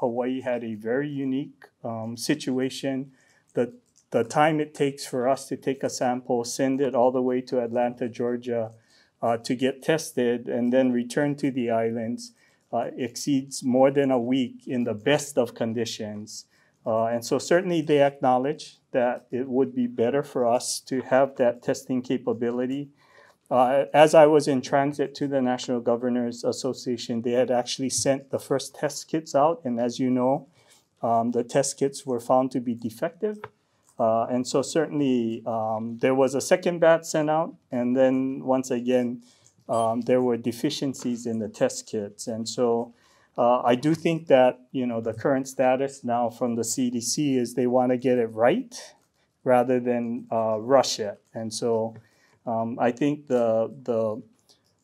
Hawaii had a very unique um, situation. The, the time it takes for us to take a sample, send it all the way to Atlanta, Georgia, uh, to get tested, and then return to the islands uh, exceeds more than a week in the best of conditions. Uh, and so certainly they acknowledge that it would be better for us to have that testing capability. Uh, as I was in transit to the National Governors Association, they had actually sent the first test kits out. And as you know, um, the test kits were found to be defective. Uh, and so certainly um, there was a second batch sent out. And then once again, um, there were deficiencies in the test kits. And so uh, I do think that you know the current status now from the CDC is they want to get it right rather than uh, rush it. And so um, I think the the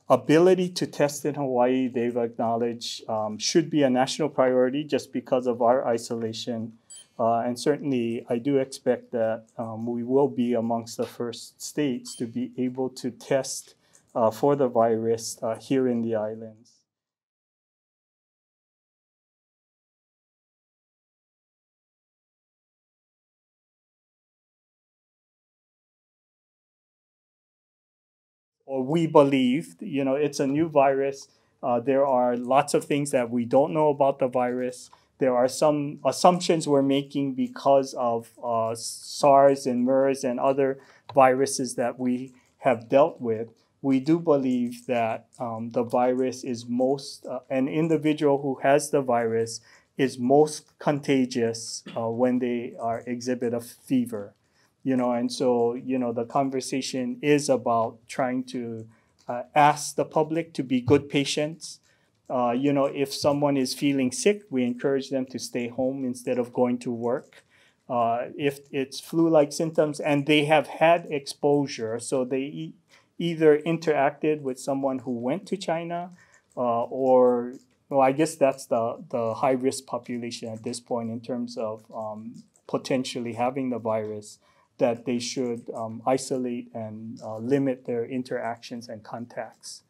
ability to test in Hawaii they've acknowledged um, should be a national priority just because of our isolation. Uh, and certainly, I do expect that um, we will be amongst the first states to be able to test uh, for the virus uh, here in the islands. Or we believe, you know, it's a new virus. Uh, there are lots of things that we don't know about the virus. There are some assumptions we're making because of uh, SARS and MERS and other viruses that we have dealt with. We do believe that um, the virus is most, uh, an individual who has the virus is most contagious uh, when they are exhibit a fever you know and so you know the conversation is about trying to uh, ask the public to be good patients. Uh, you know if someone is feeling sick we encourage them to stay home instead of going to work. Uh, if it's flu-like symptoms and they have had exposure so they e- either interacted with someone who went to china uh, or well i guess that's the, the high risk population at this point in terms of um, potentially having the virus that they should um, isolate and uh, limit their interactions and contacts.